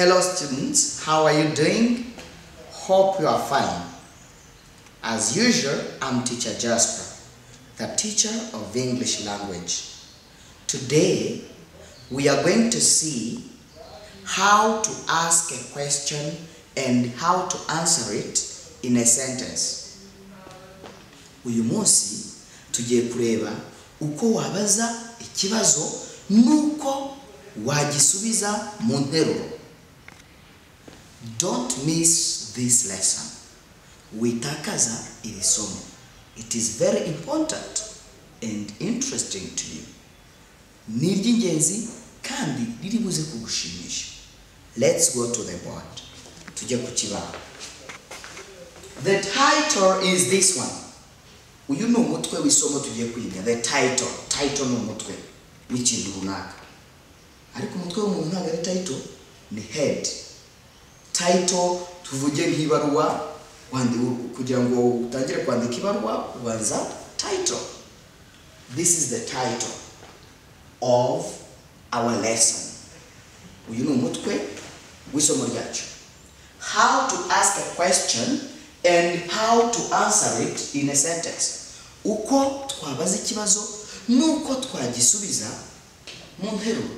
Hello students, how are you doing? Hope you are fine. As usual, I'm teacher Jasper, the teacher of English language. Today, we are going to see how to ask a question and how to answer it in a sentence. Uyu munsi uko wabaza ikibazo nuko wagisubiza mu. Don't miss this lesson. Witakaza iri somo. It is very important and interesting to you. Ni iry'ingenzi kandi riri buze kugushimisha. Let's go to the board. Tujye ku kibaho. The title is this one. Uyu ni umutwe w'isomo tugiye kwiga. The title. Title ni umutwe w'ikintu runaka. Ariko umutwe w'umuntu ntabwo ari title, ni head. Title tuvuge nk'ibaruwa kugira ngo utangire kwandika ibaruwa ubanza title. This is the title of our lesson. Uyu ni umutwe w'isomo ryacu. How to ask a question and how to answer it in a sentence. Uko twabaza ikibazo nuko twagisubiza mu nteruro.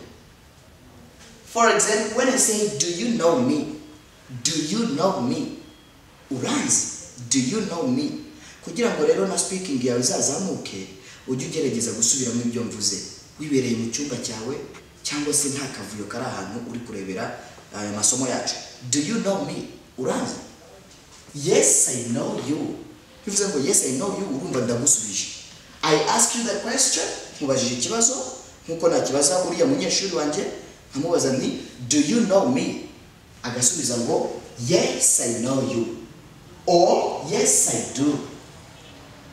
For example, when I say, do you know me? Do you know me? Uranzi? Do you know me? Kugira ngo rero na speaking yawe izazamuke, ujye ugerageza gusubiramo ibyo mvuze. Wibereye mu cyumba cyawe cyangwa se nta kavuyo kari ahantu uri kurebera aya masomo yacu. Do you know me? Uranzi? Yes, I know you. Bivuze ngo yes, I know you, urumva ndagusubije. I ask you the question, nkubajije ikibazo, nk'uko nakibaza uriya munyeshuri wanjye, nkamubaza nti, do you know me? Agasubiza ngo, yes, I know you. Or, yes, I do.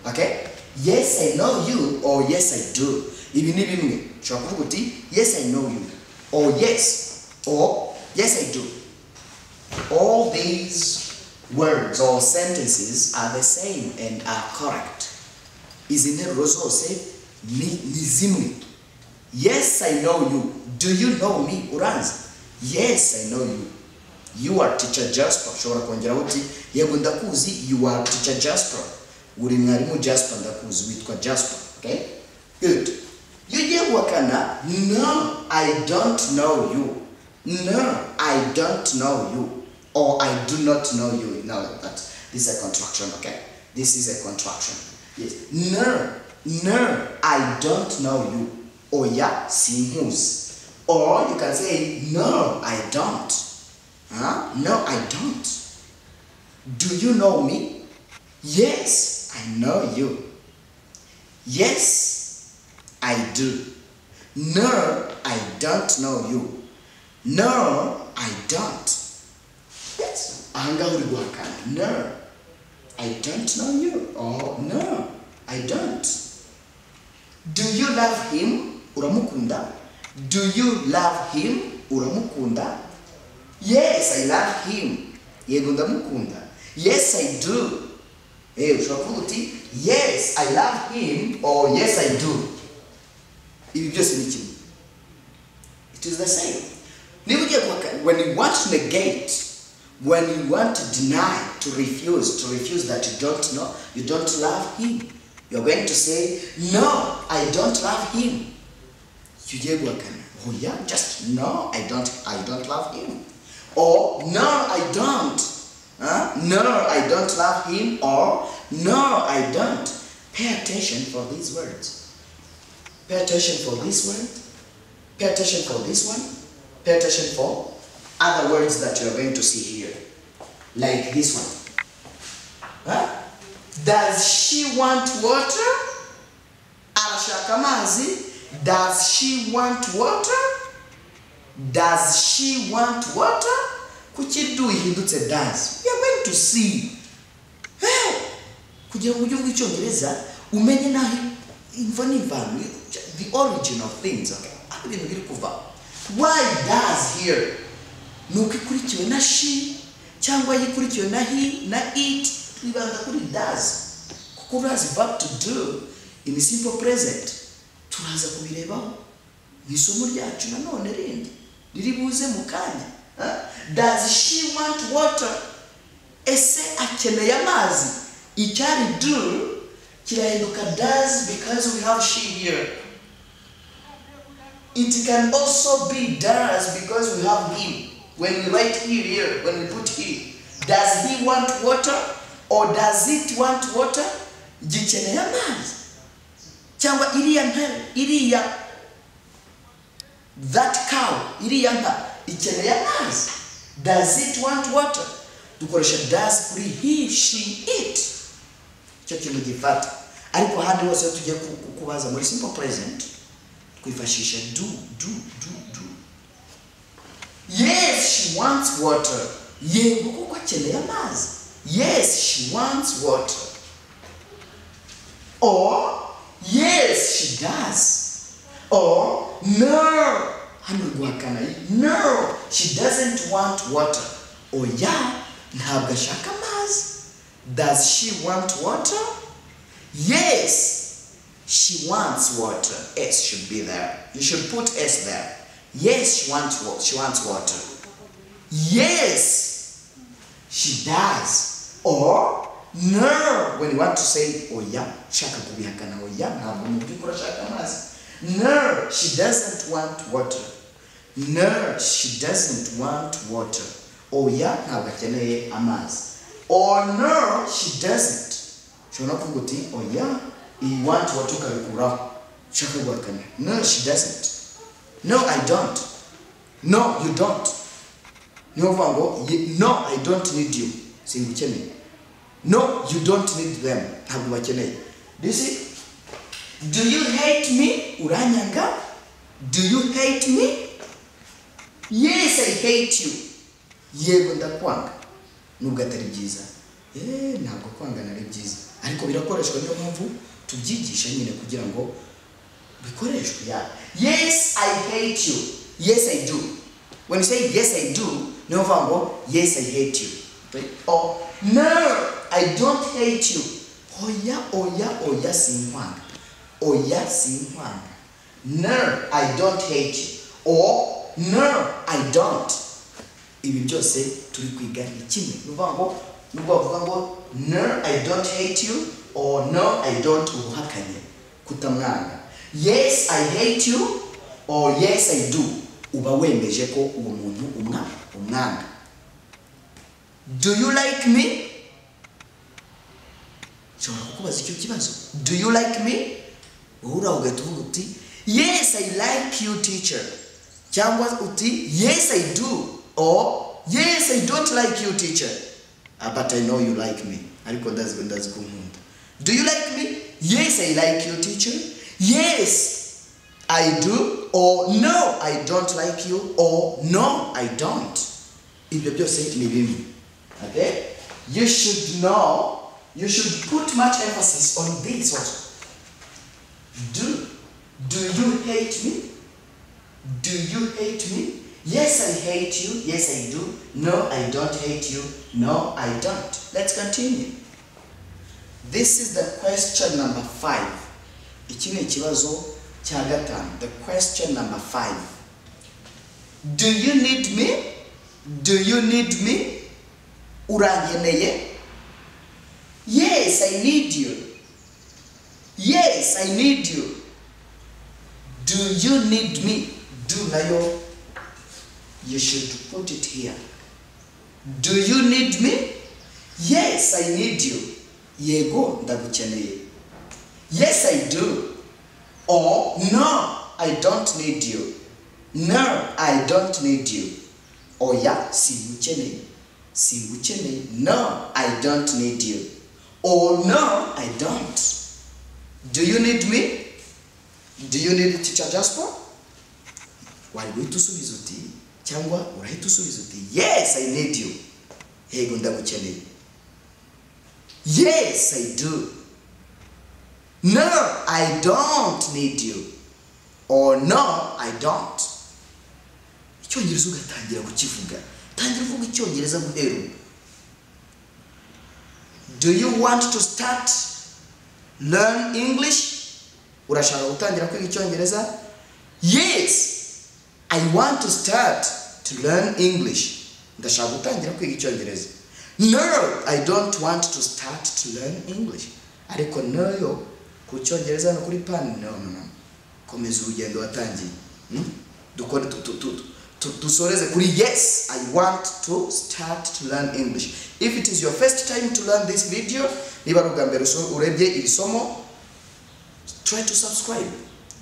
Okay? Yes, I know you, or yes, I do. Ibi ni bimwe. Ushobora yes, I know you. Or yes, or yes, I do. All these words or sentences are the same and are correct. Izi nteruro zose ni, ni zimwe. Yes, I know you. Do you know me? Uranzi? Yes, I know you. You are teacher Jasper. Ushobora kongeraho uti yego ndakuzi you are teacher Jasper. Uri mwarimu Jasper ndakuzi witwa Jasper. Okay? Good. Iyo ugiye guhakana no, I don't know you. No, I don't know you. Or I do not know you. No, that this is a contraction, okay? This is a contraction. Yes. No, no, I don't know you. Oya sinkuzi. Or you can say no, I don't. Huh? No, I don't. Do you know me? Yes, I know you. Yes, I do. No, I don't know you. No, I don't. Yes. No, I don't know you. Oh, no, I don't. Do you love him? Uramukunda? Do you love him? Uramukunda? Yes, I love him. Yego ndamukunda. Yes, I do. Eh, yes, I love him or yes, I do. You just ni him. It is the same. When you want to negate, when you want to deny, to refuse, to refuse that you don't know, you don't love him, you're going to say, no, I don't love him. Guhakana. Oh yeah, just no, I don't, I don't love him. Or no, I don't. Huh? No, I don't love him. Or no, I don't. Pay attention for these words. Pay attention for this word. Pay attention for this one. Pay attention for other words that you are going to see here. Like this one. Huh? Does she want water? Does she want water? Does she want water? Kuki do ihindutse does? We are going to see. Kugira ngo ujye mu icyongereza umenye naho imva n'imvano the origin of things aho ibintu biri kuva. Why does here? Ni uko ikurikiwe na she cyangwa yikurikiwe na he na it twibanda kuri does. Kuko urazi verb to do in simple present. Turaza kubirebaho mu isomo ryacu nanone rindi. Riri buze mu kanya Ah, does she want water? Ese akeneye amazi icyari do kirahinduka does because we have she here. It can also be does because we have him. When we write he here when we put he does he want water or does it want water? Gikeneye amazi cyangwa iriya ntare iriya that cow iriya nka ikeneye amazi does it want water? Dukoresha does kuri he she it icyo kintu gifata ariko ahandi hose iyo kubaza muri simple present twifashisha do do do do. Yes she wants water. Yego kuko akeneye amazi yes she wants water. Or yes she does or no! No! She doesn't want water. Ashaka amazi does she want water? Yes! She wants water. S should be there. You should put s there. Yes she wants wa- she wants water. Yes! She does. Or no! When you want to say oya shaka kubihakana oya ntabwo no she doesn't want water. No she doesn't want water. Oya ntabwo akeneye amazi. Or no she doesn't. Ushobora kuvuga uti oya iyi want water ukabikuraho ushaka guhakana no she doesn't. No i don't. No you don't. Niyo uvuga ngo "Ye- no i don't need you. Singukeneye no you don't need them. Ntabwo bakeneye. Do you see do you hate me? Uranyanga. Do you hate me? Yes i hate you. Yego ndakwanga. Nubwo atari byiza. Eh ntabwo kwangana ari byiza. Ariko birakoreshwa niyo mpamvu tubyigisha nyine kugira ngo bikoreshwe ya. Yes i hate you. Yes i do. When you say yes i do niyo uvuga ngo yes i hate you. Or no i don't hate you. Oya oya oya sinkwanga oya sinkwanga no i don't hate you. Or no i don't. Ibi byose turi kwiga ni kimwe ni ukuvuga ngo nubwo bavuga ngo no i don't hate you. Or no i don't ubuhakanye kutamwanga yes i hate you. Or yes i do. Uba wemeje ko uwo muntu umwa umwanga. Do you like me? Nshobora kukubaza icyo kibazo. Do you like me? Yes i like you teacher. Yes i do. Or yes i don't like you teacher. Ah, but i know you like me. Do you like me? Yes i like you teacher. Yes i do. Or no i don't like you. Or no i don't. If ibyo byose ni bimwe okay? You should know you should put much emphasis on this also do do you hate me? Do you hate me? Yes i hate you. Yes i do. No i don't hate you. No i don't. Let's continue. This is the question number five. The question number five. Do you need me? Do you need me? Yes i need you yes i need you. Do you need me? Do nayo you should put it here. Do you need me? Yes i need you. Yego ndagukeneye yes i do. Or no i don't need you. No i don't need you. Oya singukeneye singukeneye no i don't need you. Or no i don't do you need me? Do you need teacher jasper? Wari guhita usubiza uti cyangwa urahita usubiza uti yes i need you. Yego ndagukeneye yes i do. No i don't need you. Or no i don't. Icyongereza ugatangira kukivuga tangira uvuga icyongereza guhera do you want to start learn english. Urashaka gutangira kwiga icyongereza. Yes i want to start to learn english. Ndashaka gutangira kwiga icyongereza. No i don't want to start to learn english. Ariko noyo ku cyongereza no kuri pani no no no. Komeza urugendo watangiye. Hmm? dukore dusoreze kuri yes i want to start to learn english. If it is your first time to learn this video niba ari ubwa mbere urebye iri somo try to subscribe.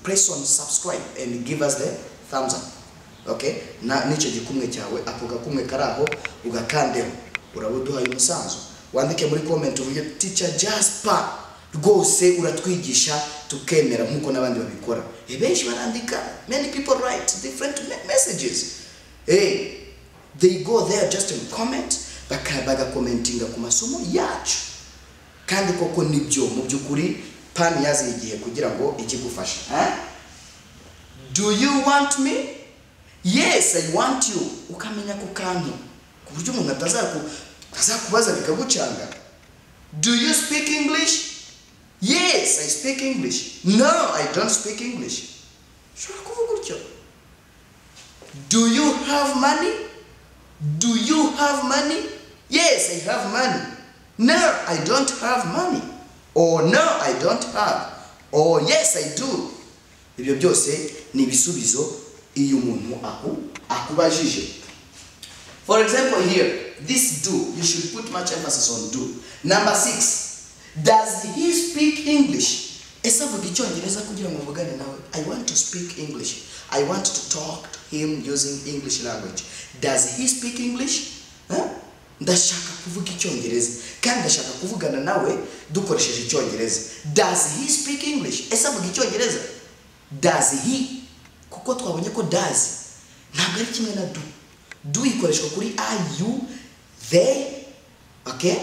Press on subscribe and give us the thumbs up. Okay? Na n'icyo gikumwe cyawe ako gakumwe kari aho ugakandeho urabuduhaye umusanzu wandike muri comment uvuge teacher jasper rwose uratwigisha tukemera nk'uko n'abandi babikora. Benshi barandika many people write different messages. Hey, they go there just in comment bagakomentinga ku masomo yacu kandi koko ni byo mu by'ukuri pani yaziye igihe kugira ngo ikigufashe eh? do you want me? Yes i want you. Ukamenya ku kantu ku buryo umuntu atazaku- azakubaza bikagucanga. Do you speak english? Yes i speak english. No i don't speak english. Ushobora kuvuga utyo do you have money? Do you have money? Yes i have money. No i don't have money. Or no i don't have. Or yes i do. Ibyo byose ni ibisubizo iyo umuntu aku akubajije. For example here this do you should put much emphasis on do. Number six does he speak english? Ese avuga icyongereza kugira ngo mvugane nawe. I want to speak english. I want to talk to him using english language. Does he speak english? Huh? Ndashaka kuvuga icyongereza. Kandi ndashaka kuvugana nawe dukoresheje icyongereza. Does he speak english? Ese avuga icyongereza? Does he? Kuko twabonye ko does. Ntabwo ari kimwe na do. Do ikoreshwa kuri ayu they okay?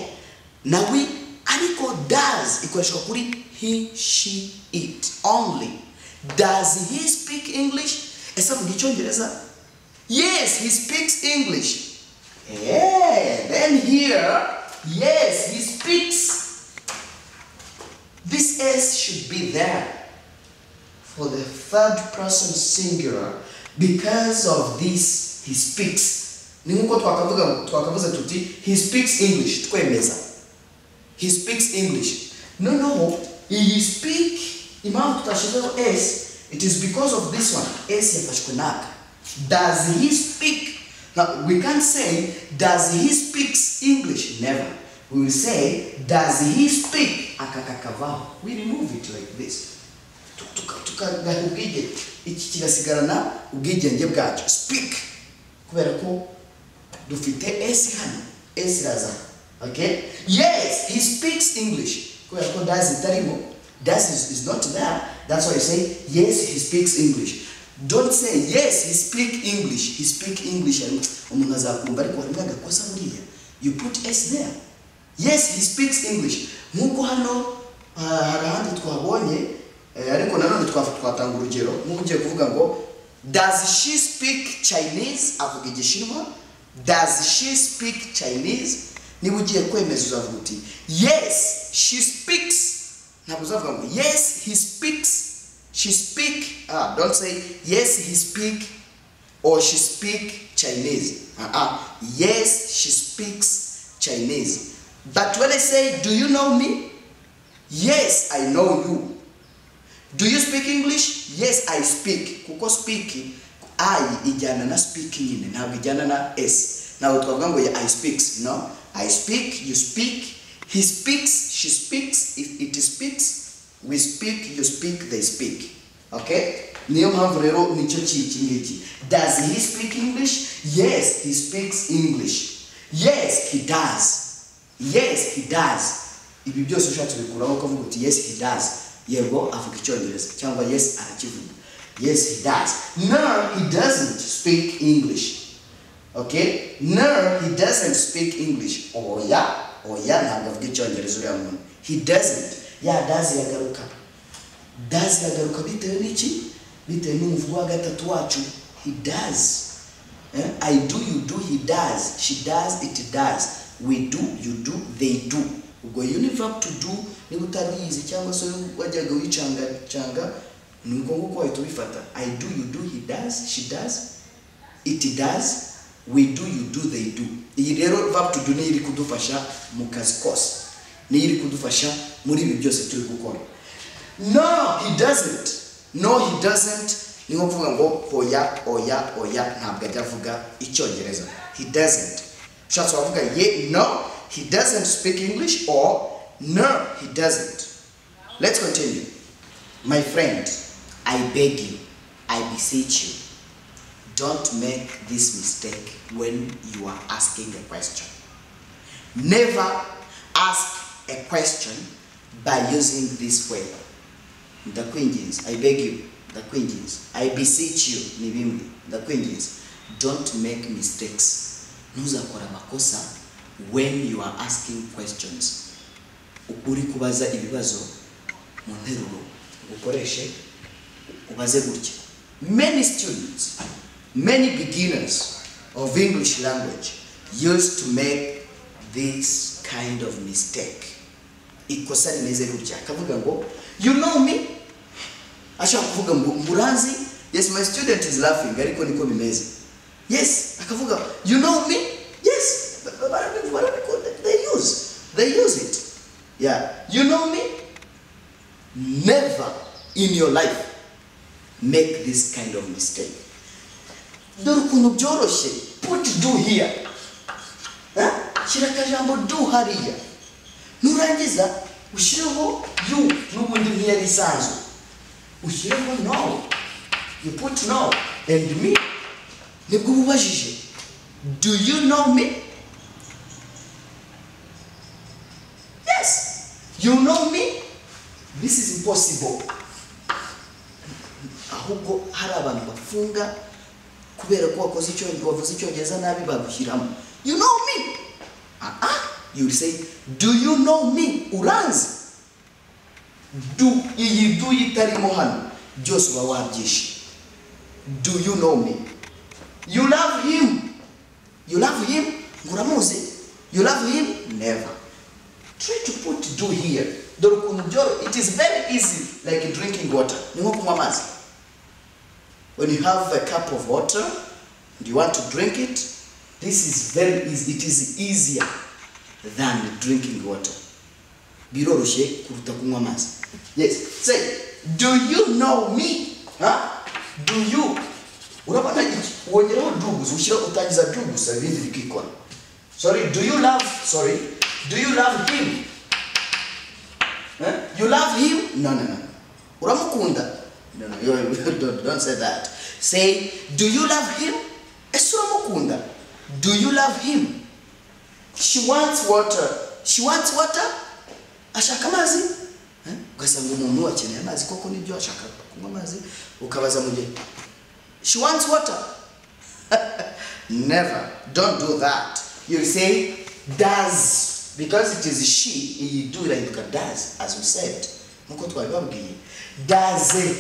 Na we ariko does ikoreshwa kuri he she it only. Does he speak english? Ese avuga icyongereza? Yes he speaks english. Yeah then here yes he speaks. This s should be there for the third person singular because of this he speaks. Tuti he speaks english. He speaks english. Noneho iyi speak impamvu tutashizeho s. It is because of this one. S does he speak now we can't say does he speaks english? Never. We will say does he speak akakakavaho we remove it like this. Speak. Okay? Yes he speaks english. Kubera ko does itarimo is, is not there. That's why you say yes he speaks english don't say yes he speak english he speak english. Umuntu azakumva ariko harimo agakosa buriya you put s there. Yes he speaks english. Nk'uko hano hari ahandi twabonye ariko nanone twatanga urugero. Nk'uko ugiye kuvuga ngo does she speak chinese? Avuga igishinwa. Does she speak chinese? Niba ugiye kwemeza uzavuga uti yes she speaks. Ntabwo uzavuga ngo yes he speaks. She speak ah don't say yes he speak or she speak chinese. Uh -uh. yes she speaks chinese. But when i say do you know me? Yes i know you. Do you speak english? Yes i speak. Kuko speak i ijyana na speak nyine ntabwo ijyana na s. Ntabwo twavuga ngo i speaks no. I speak you speak. He speaks she speaks. If it speaks we speak you speak they speak. Okay? Niyo mpamvu rero does he speak english? Yes he speaks english. Yes he does. Yes he does. Ibi byose ushatse bikuraho ukavuga uti yes he does. Yego avuga icyongereza cyangwa yes arakivuga yes he does. No he doesn't speak english. Okay? No he doesn't speak english. Oya oya ntabwo avuga icyongereza he doesn't ya dazi yagaruka. Dazi yagaruka bitewe n'iki bitewe n'umuvugo wa gatatu wacu he does. Eh? i do you do he does. She does it does. We do you do they do. Ubwo ni verb to do niba utariyizi cyangwa se wajyaga uyicangacanga ni uko nguko wahita ubifata i do you do he does. She does it does. We do you do they do. Iyi rero verb to do niyo iri kudufasha mu kazi kose niyo iri kudufasha muri ibi byose turi gukora. No he doesn't. No he doesn't. Ni nko kuvuga ngo oya oya oya. Ntabwo ajya avuga icyongereza. He doesn't. Ushatse wavuga ye no he doesn't speak english or no he doesn't. Let's continue. My friend i beg you i beseech you don't make this mistake when you are asking a question. Never ask a question by using this way ndakwinginze i beg you ndakwinginze i beseech you ni bimwe ndakwinginze don't make mistakes. Ntuzakora amakosa when you are asking questions. Uri kubaza ibibazo mu nteruro. Ukoreshe ubaze gutya. Many students many beginners of english language used to make this kind of mistake. Ikosa rimeze gutya. Akavuga ngo you know me? Ashaka kuvuga ngo muranzi yes my student is laughing. Ariko niko bimeze. Yes. Akavuga you know me? Yes. They use they use it. Yeah. You know me? Never in your life make this kind of mistake. Dore ukuntu byoroshye. Put do here. Shyira akajambo do hariya. Nurangiza ushyireho you n'ubundi nk'iyari isanzwe ushyireho no you put no and me ni bwo uba ubajije do you know me? Yes you know me? This is impossible. Ahubwo hari abantu bafunga kubera ko wakoze icyongereza wavuze icyongereza nabi bagushyiramo you know me? Ah ah. You will say do you know me? Uranzi do iyi do itarimo hano byose uba do you know me? You love him. You love him? Ngo you love him? Never. Try to put do here. It is very easy like drinking water. When you have a cup of water and you want to drink it this is very easy. It is easier than drinking water. Biroroshye kuruta kunywa amazi. Yes. Say do you know me? Huh? do you? Urabona iki wongeraho do gusa ushyira utangiza do gusa ibindi bikikora sorry do you love sorry do you love him? Eh? you love him? No no no. Uramukunda? No no you, don't, don't say that. Say do you love him? Ese uramukunda. Do you love him she wants water. She wants water? Ashaka amazi Eh? ugasanga umuntu akeneye amazi koko ni byo ashaka kunywa amazi ukabaza mu gihe she wants water. Never. Don't do that. You say does. Because it is she do like does as we said. Nkuko twabibabwiye daze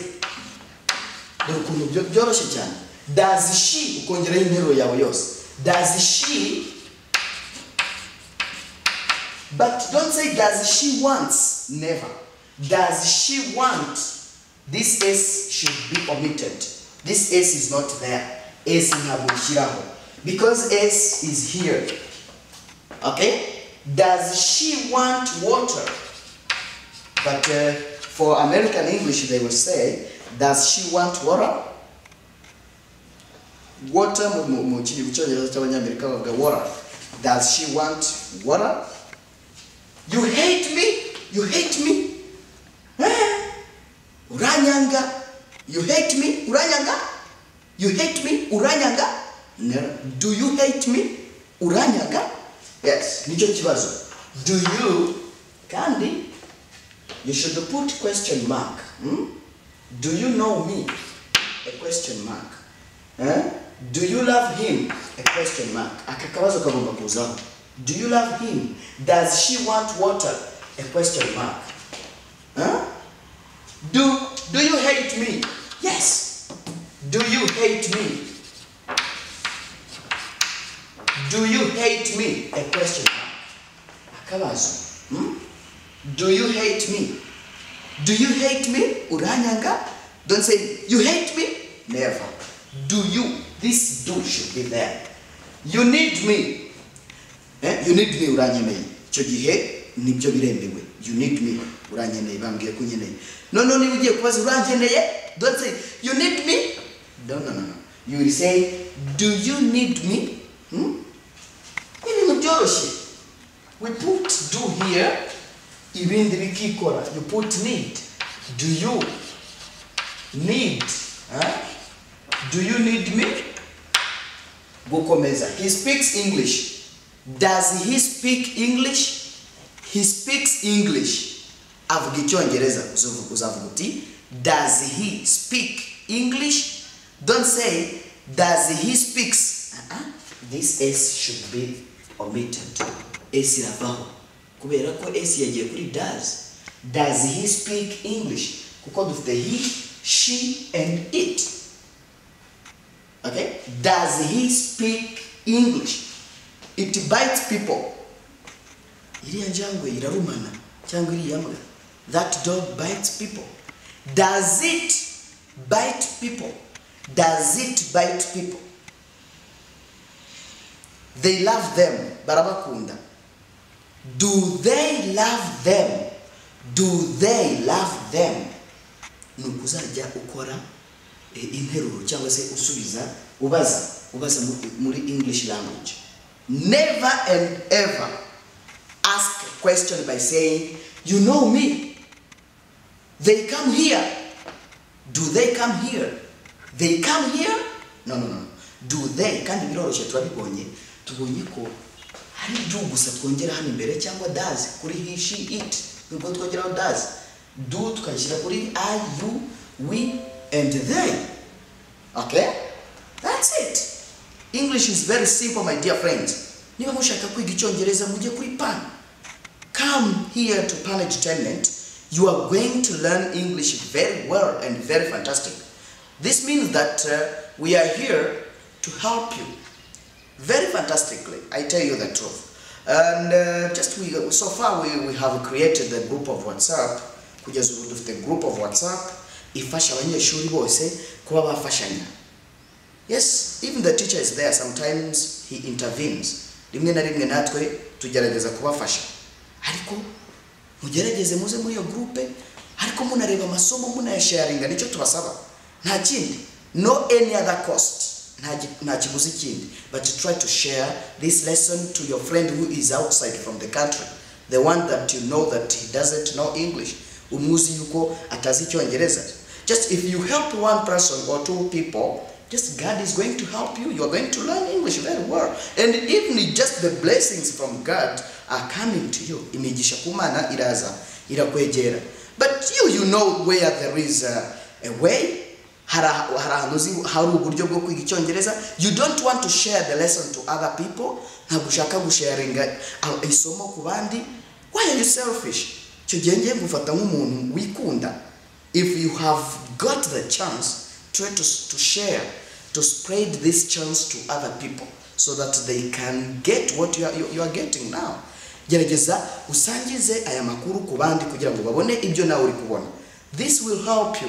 dore ukuntu byo- byoroshye cyane does she ukongeraho interuro yawe yose does she but don't say does she wants never. Does she want? This s should be omitted. This s is not there. S ntabwo ushyiraho because s is here. Okay? Does she want water? But uh, for american english they will say does she want water? Water water. Does she want water you hate me? You hate me? Eh? uranyanga? You hate me? Uranyanga? You hate me? Uranyanga? No. do you hate me? Uranyanga? Yes. Nicyo kibazo. Do you? Kandi you should put question mark. Hmm? do you know me? A question mark. Eh? do you love him? A question mark. Akakawazo kagomba kuzaho do you love him? Does she want water? A question mark. Huh? do do you hate me? Yes. Do you hate me? Do you hate me? A question mark. Hmm? do you hate me? Do you hate me? Uranyanga? Don't say you hate me? Never. Do you this do should be there. You need me? You need me uranyeneye icyo gihe ni byo biremewe you need me uranyeneye bambwiye ko unyeneye noneho niba ugiye kubaza uranyeneye don't say you need me? No no no you will say do you need me? Hmm? ibintu byoroshye we put do here ibindi bikikora. You put need. Do you need huh? do you need me? Gukomeza. He speaks english. Does he speak english? He speaks english. Avuga icyongereza. Uzavuga uti does he speak english? Don't say does he speaks uh-uh. this s should be omitted. S iravaho. Kubera ko s yagiye kuri does. Does he speak english? Kuko dufite he she and it. Okay? Does he speak english? It bites people. Iriya njangwe irarumana cyangwa iriya mbwa that dog bites people. Does it bite people? Does it bite people? They love them. Barabakunda do they love them? Do they love them? Ni ukuzajya ukora eh, interuro cyangwa se usubiza ubaza. Ubaza muri english language never and ever ask a question by saying you know me. They come here. Do they come here? They come here? No no no do they? Kandi biroroshye turabibonye tubonye ko hari do gusa twongera hano imbere cyangwa does kuri he she it. Nubwo twongeraho does. Do tukayishyira kuri i you we and they. Okay? That's it. English is very simple my dear friends. Come here to pan entertainment. You are going to learn english very well and very fantastic. This means that uh, we are here to help you. Very fantastically i tell you the truth. And uh, just we so far we, we have created the group of whatsapp. Kugeza ubu dufite group of whatsapp. Ifasha abanyeshuri bose kuba bafashanya yes even the teacher is there. Sometimes he intervenes. Rimwe na rimwe natwe tugerageza kubafasha ariko mugerageze muze muri iyo groupe ariko munareba amasomo munayasharinga nicyo tubasaba nta kindi no any other cost. Nta kiguzi kindi but try to share this lesson to your friend who is outside from the country. The one that you know that he doesn't know english. Umuzi yuko atazi icyongereza just if you help one person or two people just god is going to help you. You're going to learn english very well. And even just the blessings from god are coming to you. Imigisha kumana iraza irakwegera but you you know where there is a, a way. Hari aha- hari ahantu uzi hari uburyo bwo kwiga icyongereza. You don't want to share the lesson to other people. Ntabwo ushaka gusharinga isomo ku bandi. Why are you selfish? Icyo gihe ngiye ngufata nk'umuntu wikunda. If you have got the chance try to, to share. To spread this chance to other people so that they can get what you are, you, are getting now. Gerageza usangize aya makuru ku bandi kugira ngo babone ibyo nawe uri kubona. This will help you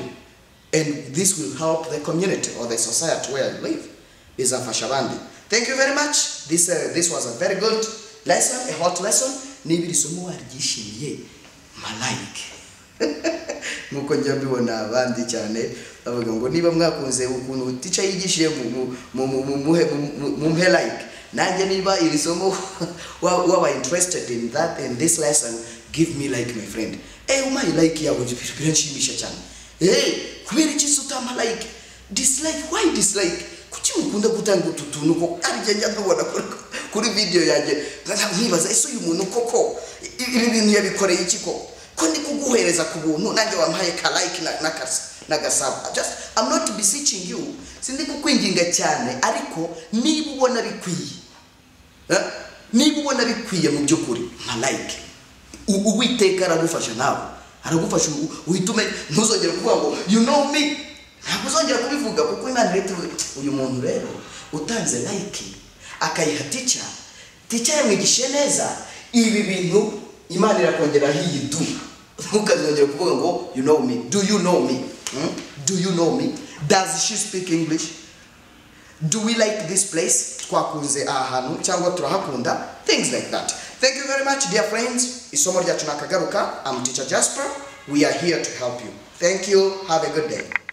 and this will help the community or the society where you live. Bizafasha abandi thank you very much. This, uh, this was a very good lesson a hot lesson. Niba iri somo waryishimiye malike nk'uko njya mbibona abandi cyane bavuga ngo niba mwakunze ukuntu tica yigishije mu- mumpe like nanjye niba iri somo wa- waba interested in that in this lesson give me like my friend. Eh umaye like yawe biranshimisha cyane. Eh kubera iki se utampa like? Dislike? Why dislike? Kuki mukunda gutanga utu tuntu ko arya njya ndabona kuri video yanjye? Nkibaza ese uyu muntu koko ibi bintu yabikoreye iki koko? Ko ndi kuguhereza ku buntu? Nanjye wampaye ka like na- n'agasaba just i'm not beseeching you. Sindi kukwinginga cyane ariko niba ubona bikwiye eh, niba ubona bikwiye mu by'ukuri nka like. Uwiteka aragufasha nawe. Aragufasha u- uhita umenya ntuzongere kuvuga ngo you know me. Ntabwo uzongera kubivuga kuko imana ituvuga, uyu muntu rero utanze like akayiha tica tica yamwigishije neza ibi bintu imana irakongeraho iyi du? Ntukazongere kuvuga ngo you know me. Do you know me? Hmm? do you know me? Does she speak english? Do we like this place? Twakunze aha hantu cyangwa turahakunda? Things like that. Thank you very much dear friends. Isomo ryacu nakagaruka i'm teacher jasper. We are here to help you. Thank you. Have a good day.